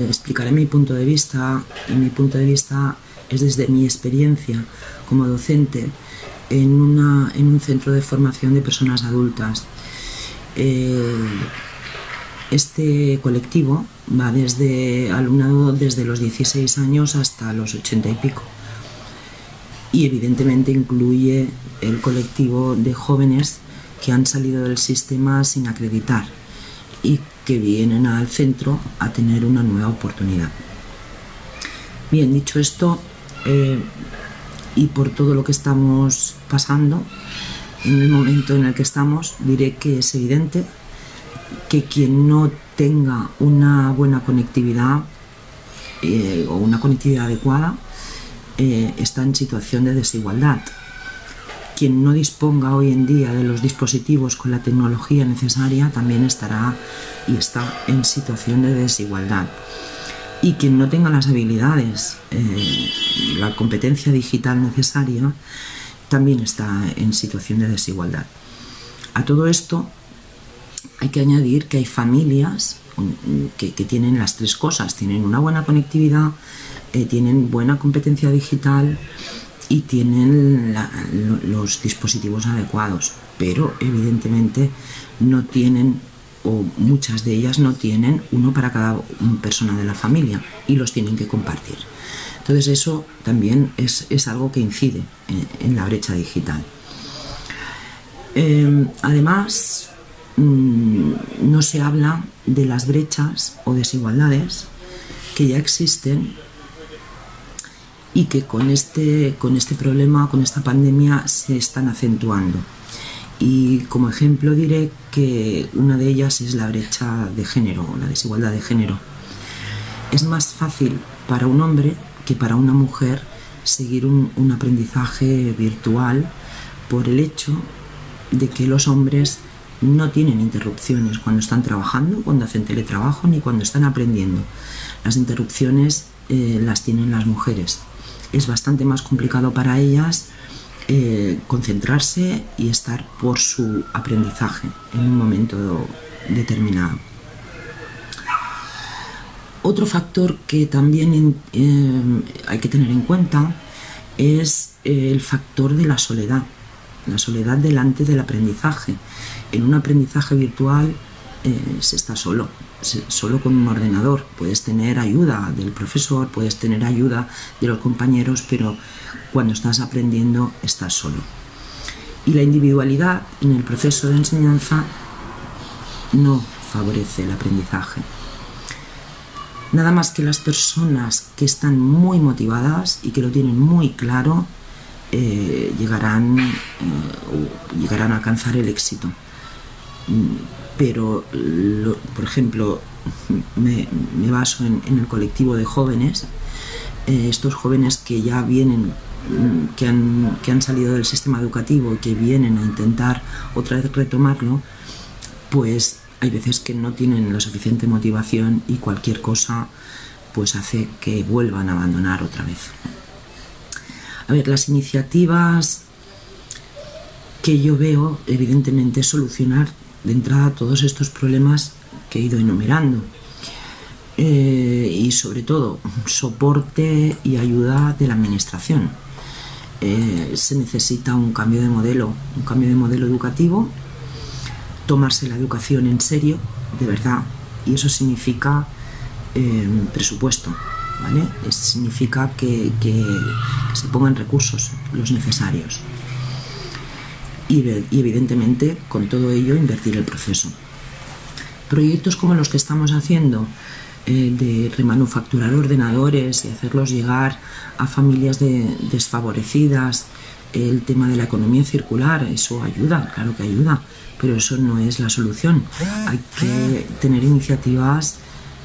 Explicaré mi punto de vista y mi punto de vista es desde mi experiencia como docente en, un centro de formación de personas adultas. Eh, este colectivo va desde alumnado desde los 16 años hasta los 80 y pico. Y evidentemente incluye el colectivo de jóvenes que han salido del sistema sin acreditar y que vienen al centro a tener una nueva oportunidad. Bien, dicho esto, eh, y por todo lo que estamos pasando, en el momento en el que estamos, diré que es evidente que quien no tenga una buena conectividad eh, o una conectividad adecuada eh, está en situación de desigualdad. Quien no disponga hoy en día de los dispositivos con la tecnología necesaria también estará y está en situación de desigualdad. Y quien no tenga las habilidades, eh, la competencia digital necesaria, también está en situación de desigualdad. A todo esto hay que añadir que hay familias que, tienen las tres cosas, tienen una buena conectividad, eh, tienen buena competencia digital y tienen los dispositivos adecuados, pero evidentemente no tienen o muchas de ellas no tienen uno para cada persona de la familia y los tienen que compartir. Entonces eso también es, algo que incide en, la brecha digital. Em, además, mm, no se habla de las brechas o desigualdades que ya existen y que con este, con este problema, con esta pandemia, se están acentuando. Y como ejemplo diré que una de ellas es la brecha de género, la desigualdad de género. Es más fácil para un hombre que para una mujer seguir un, un aprendizaje virtual por el hecho de que los hombres no tienen interrupciones cuando están trabajando, cuando hacen teletrabajo, ni cuando están aprendiendo. Las interrupciones eh, las tienen las mujeres. Es bastante más complicado para ellas eh, concentrarse y estar por su aprendizaje en un momento determinado. Otro factor que también eh, hay que tener en cuenta es el factor de la soledad, la soledad delante del aprendizaje. En un aprendizaje virtual eh, se está solo, solo con un ordenador. Puedes tener ayuda del profesor, puedes tener ayuda de los compañeros, pero cuando estás aprendiendo estás solo. Y la individualidad en el proceso de enseñanza no favorece el aprendizaje. Nada más que las personas que están muy motivadas y que lo tienen muy claro eh, llegarán, eh, llegarán a alcanzar el éxito. Pero, por ejemplo, me, baso en, el colectivo de jóvenes, eh, estos jóvenes que ya vienen que han, que han salido del sistema educativo y que vienen a intentar otra vez retomarlo, pues hay veces que no tienen la suficiente motivación y cualquier cosa pues hace que vuelvan a abandonar otra vez. A ver, las iniciativas que yo veo, evidentemente, solucionar de entrada todos estos problemas que he ido enumerando. Eh, y sobre todo, soporte y ayuda de la administración. Eh, se necesita un cambio de modelo, un cambio de modelo educativo tomarse la educación en serio, de verdad, y eso significa eh, presupuesto, ¿vale? significa que, se pongan recursos los necesarios. Y, evidentemente con todo ello invertir el proceso. Proyectos como los que estamos haciendo eh, de remanufacturar ordenadores y hacerlos llegar a familias desfavorecidas, el tema de la economía circular, eso ayuda, claro que ayuda, pero eso no es la solución. Hay que tener iniciativas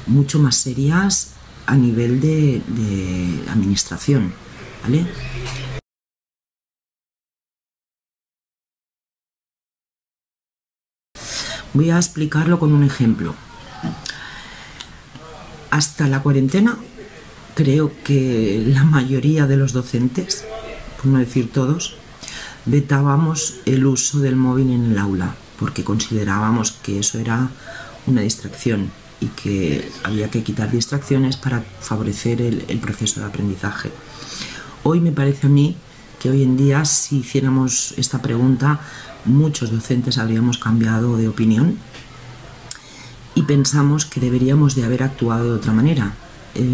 mucho más serias a nivel de, administración, ¿vale? Voy a explicarlo con un ejemplo. Hasta la cuarentena, creo que la mayoría de los docentes no decir todos, vetábamos el uso del móvil en el aula, porque considerábamos que eso era una distracción y que había que quitar distracciones para favorecer el proceso de aprendizaje. Hoy me parece a mí que hoy en día si hiciéramos esta pregunta muchos docentes habríamos cambiado de opinión y pensamos que deberíamos de haber actuado de otra manera, eh,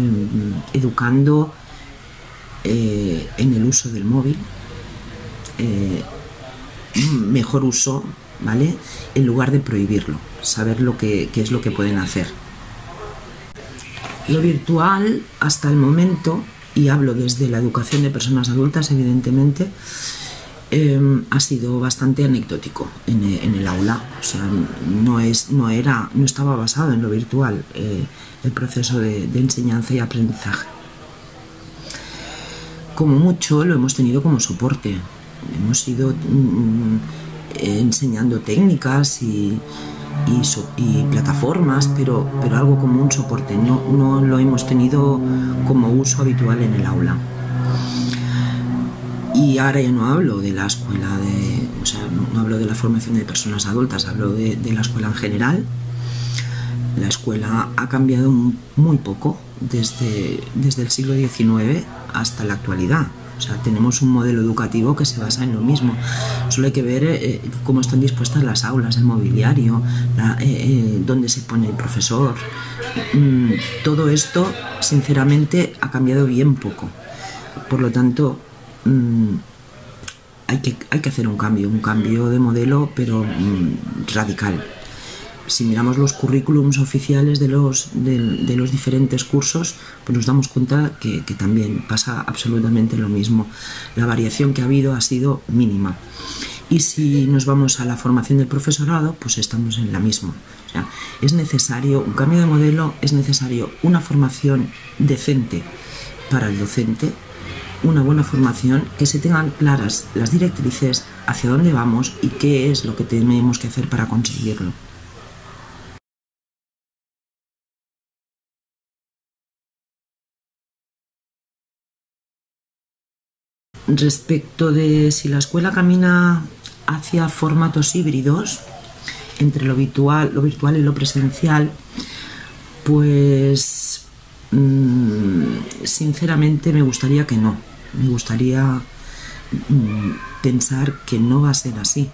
educando eh, en el uso del móvil, eh, mejor uso, ¿vale? En lugar de prohibirlo, saber lo que, qué es lo que pueden hacer. Lo virtual, hasta el momento, y hablo desde la educación de personas adultas, evidentemente, Em, ha sido bastante anecdótico en, el aula. O sea, no, es, no, era, no estaba basado en lo virtual eh, el proceso de, enseñanza y aprendizaje. Como mucho lo hemos tenido como soporte. Hemos ido mm, enseñando técnicas y, y, plataformas, pero, pero algo como un soporte. No, no lo hemos tenido como uso habitual en el aula. Y ahora ya no hablo de la escuela, de, no, hablo de la formación de personas adultas, hablo de, la escuela en general. La escuela ha cambiado muy poco desde, desde el siglo XIX hasta la actualidad. O sea, tenemos un modelo educativo que se basa en lo mismo. Solo hay que ver eh, cómo están dispuestas las aulas, el mobiliario, eh, eh, dónde se pone el profesor. Mm, todo esto, sinceramente, ha cambiado bien poco. Por lo tanto, Mm, hay, que, hay que hacer un cambio, un cambio de modelo, pero mm, radical. Si miramos los currículums oficiales de los, diferentes cursos, pues nos damos cuenta que, también pasa absolutamente lo mismo. La variación que ha habido ha sido mínima. Y si nos vamos a la formación del profesorado, pues estamos en la misma. es necesario un cambio de modelo, es necesario una formación decente para el docente una buena formación, que se tengan claras las directrices hacia dónde vamos y qué es lo que tenemos que hacer para conseguirlo. Respecto de si la escuela camina hacia formatos híbridos entre lo virtual, lo virtual y lo presencial, pues mm, sinceramente me gustaría que no me gustaría mm, pensar que no va a ser así,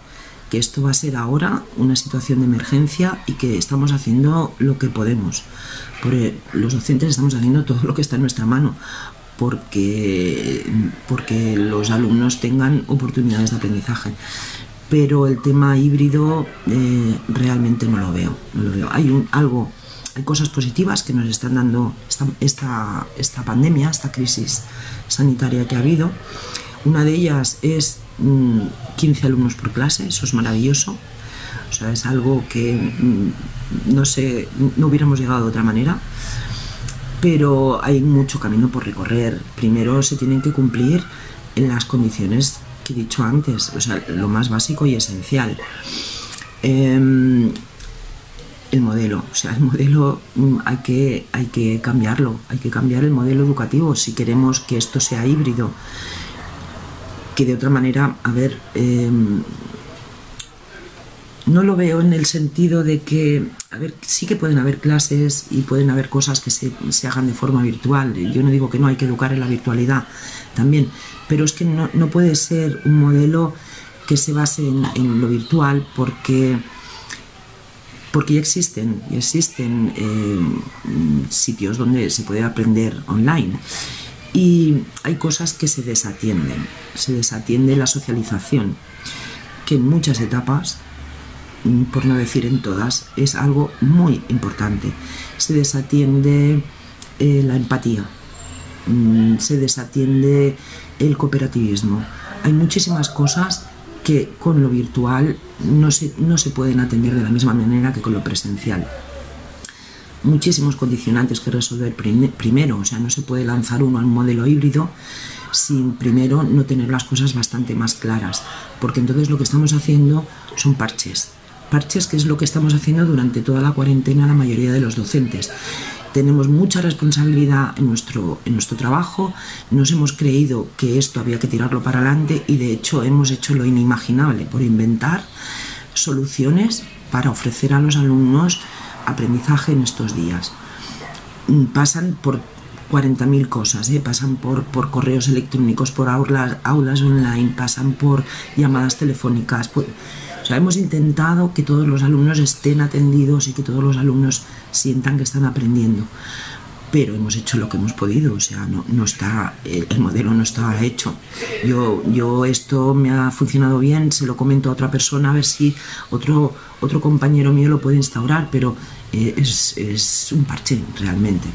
que esto va a ser ahora una situación de emergencia y que estamos haciendo lo que podemos. Porque los docentes estamos haciendo todo lo que está en nuestra mano porque, porque los alumnos tengan oportunidades de aprendizaje. Pero el tema híbrido eh, realmente no lo veo. No lo veo. Hay un, algo hay cosas positivas que nos están dando esta, esta, pandemia, esta crisis sanitaria que ha habido. Una de ellas es 15 mm, alumnos por clase, eso es maravilloso. O sea, es algo que mm, no sé, no hubiéramos llegado de otra manera. Pero hay mucho camino por recorrer. Primero se tienen que cumplir en las condiciones que he dicho antes, o sea, lo más básico y esencial. Em, el modelo. O sea, el modelo mm, hay que, hay que cambiarlo, hay que cambiar el modelo educativo si queremos que esto sea híbrido. Que de otra manera, a ver, em, no lo veo en el sentido de que, a ver, sí que pueden haber clases y pueden haber cosas que se, hagan de forma virtual. Yo no digo que no, hay que educar en la virtualidad también, pero es que no, puede ser un modelo que se base en lo virtual porque porque ya existen, existen eh, sitios donde se puede aprender online y hay cosas que se desatienden, se desatiende la socialización, que en muchas etapas, por no decir en todas, es algo muy importante. Se desatiende eh, la empatía, mm, se desatiende el cooperativismo. Hay muchísimas cosas que con lo virtual no se, no se pueden atender de la misma manera que con lo presencial. Muchísimos condicionantes que resolver primero, o sea, no se puede lanzar uno al modelo híbrido sin primero no tener las cosas bastante más claras, porque entonces lo que estamos haciendo son parches. Parches que es lo que estamos haciendo durante toda la cuarentena la mayoría de los docentes tenemos mucha responsabilidad en nuestro, en nuestro trabajo, nos hemos creído que esto había que tirarlo para adelante y de hecho hemos hecho lo inimaginable por inventar soluciones para ofrecer a los alumnos aprendizaje en estos días. Pasan por 40.000 cosas, ¿eh? pasan por, por, correos electrónicos, por aulas, aulas online, pasan por llamadas telefónicas. O hemos intentado que todos los alumnos estén atendidos y que todos los alumnos sientan que están aprendiendo pero hemos hecho lo que hemos podido, o sea, no, está, el modelo no está hecho. Yo, yo esto me ha funcionado bien, se lo comento a otra persona a ver si otro, otro compañero mío lo puede instaurar, pero eh, es, es un parche realmente.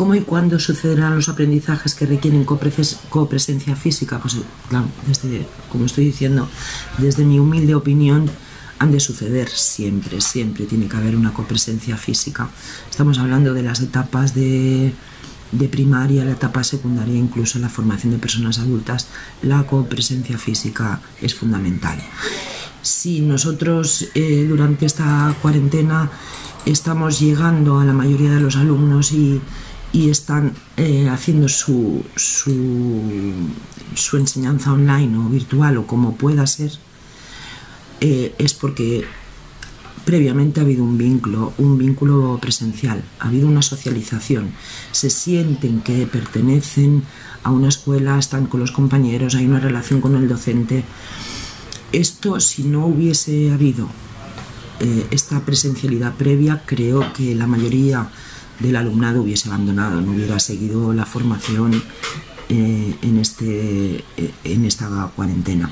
¿Cómo y cuándo sucederán los aprendizajes que requieren copresencia física? Pues claro, desde, como estoy diciendo, desde mi humilde opinión, han de suceder siempre, siempre tiene que haber una copresencia física. Estamos hablando de las etapas de, primaria, la etapa secundaria, incluso la formación de personas adultas, la copresencia física es fundamental. Si nosotros eh, durante esta cuarentena estamos llegando a la mayoría de los alumnos y, están eh, haciendo su, su enseñanza online o virtual o como pueda ser, eh, es porque previamente ha habido un vínculo, un vínculo presencial, ha habido una socialización, se sienten que pertenecen a una escuela, están con los compañeros, hay una relación con el docente. Esto, si no hubiese habido eh, esta presencialidad previa, creo que la mayoría del alumnado hubiese abandonado, no hubiera seguido la formación eh, en, este, en esta cuarentena.